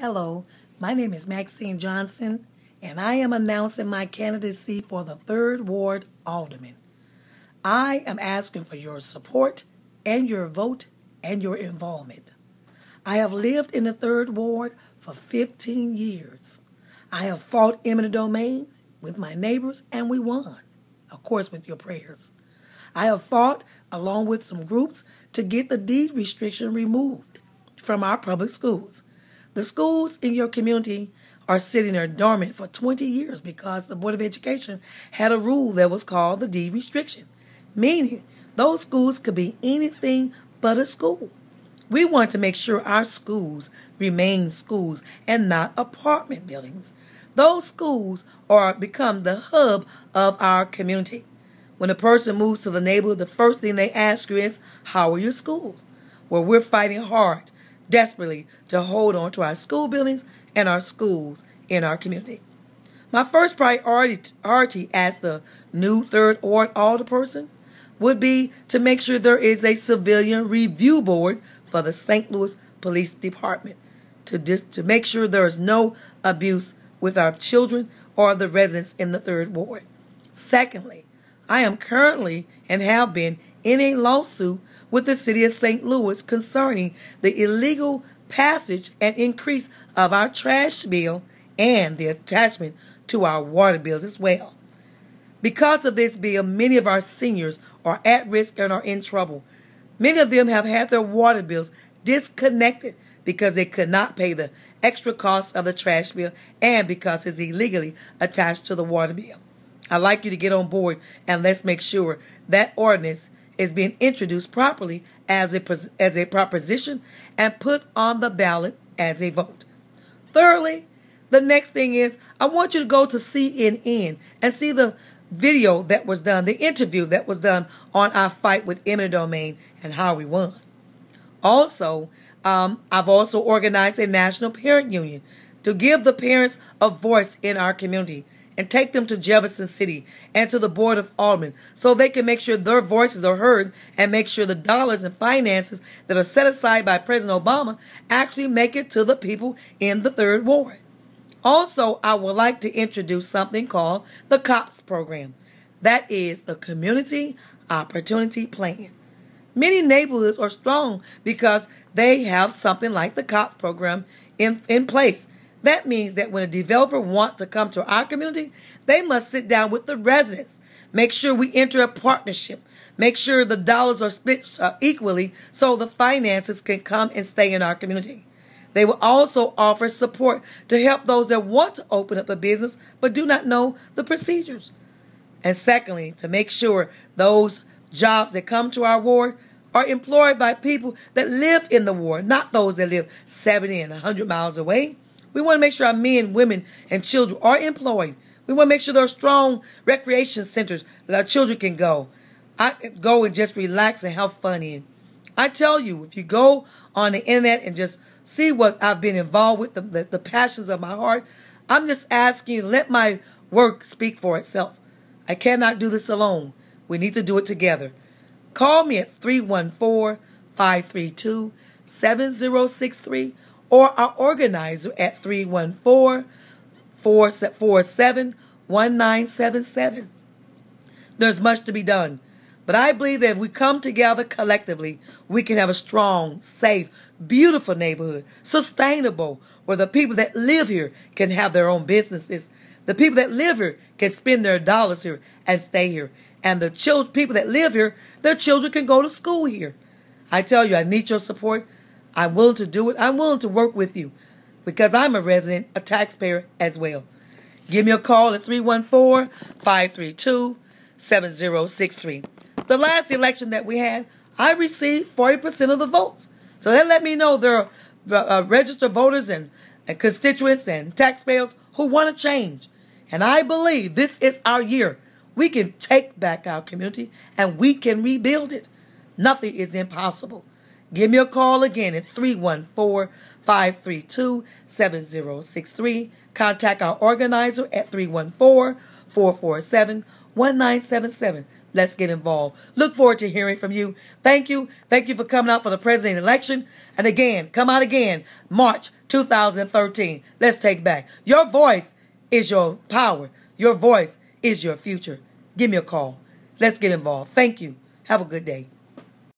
Hello, my name is Maxine Johnson, and I am announcing my candidacy for the 3rd Ward Alderman. I am asking for your support and your vote and your involvement. I have lived in the 3rd Ward for 15 years. I have fought eminent domain with my neighbors, and we won, of course, with your prayers. I have fought along with some groups to get the deed restriction removed from our public schools. The schools in your community are sitting there dormant for 20 years because the Board of Education had a rule that was called the deed restriction, meaning those schools could be anything but a school. We want to make sure our schools remain schools and not apartment buildings. Those schools are become the hub of our community. When a person moves to the neighborhood, the first thing they ask you is, How are your schools? Well, we're fighting hard, desperately, to hold on to our school buildings and our schools in our community. My first priority as the new third ward alderperson would be to make sure there is a civilian review board for the St. Louis Police Department to, dis- to make sure there is no abuse with our children or the residents in the third ward. Secondly, I am currently and have been in a lawsuit with the city of St. Louis concerning the illegal passage and increase of our trash bill and the attachment to our water bills as well. Because of this bill, many of our seniors are at risk and are in trouble. Many of them have had their water bills disconnected because they could not pay the extra cost of the trash bill and because it's illegally attached to the water bill. I'd like you to get on board and let's make sure that ordinance is being introduced properly as a, as a proposition and put on the ballot as a vote. Thirdly, the next thing is I want you to go to CNN and see the video that was done, the interview that was done on our fight with eminent domain and how we won. Also, um, I've also organized a national parent union to give the parents a voice in our community and take them to Jefferson City and to the Board of Aldermen so they can make sure their voices are heard and make sure the dollars and finances that are set aside by President Obama actually make it to the people in the third ward. Also, I would like to introduce something called the COPS program. That is the Community Opportunity Plan. Many neighborhoods are strong because they have something like the COPS program in, in place. That means that when a developer wants to come to our community, they must sit down with the residents, make sure we enter a partnership, make sure the dollars are split uh, equally so the finances can come and stay in our community. They will also offer support to help those that want to open up a business but do not know the procedures. And secondly, to make sure those jobs that come to our ward are employed by people that live in the ward, not those that live 70 and 100 miles away. We want to make sure our men, women, and children are employed. We want to make sure there are strong recreation centers that our children can go. I go and just relax and have fun in. I tell you, if you go on the internet and just see what I've been involved with, the, the, the passions of my heart, I'm just asking you, let my work speak for itself. I cannot do this alone. We need to do it together. Call me at 314 532 7063 or our organizer at 314 447 1977. There's much to be done. But I believe that if we come together collectively, we can have a strong, safe, beautiful neighborhood, sustainable, where the people that live here can have their own businesses. The people that live here can spend their dollars here and stay here. And the children, people that live here, their children can go to school here. I tell you, I need your support. I'm willing to do it. I'm willing to work with you because I'm a resident, a taxpayer as well. Give me a call at 314 532 7063. The last election that we had, I received 40% of the votes. So that let me know there are uh, registered voters and, and constituents and taxpayers who want to change. And I believe this is our year. We can take back our community and we can rebuild it. Nothing is impossible. Give me a call again at 314 532 7063. Contact our organizer at 314 447 1977. Let's get involved. Look forward to hearing from you. Thank you. Thank you for coming out for the president election. And again, come out again, March 2013. Let's take back. Your voice is your power. Your voice is your future. Give me a call. Let's get involved. Thank you. Have a good day.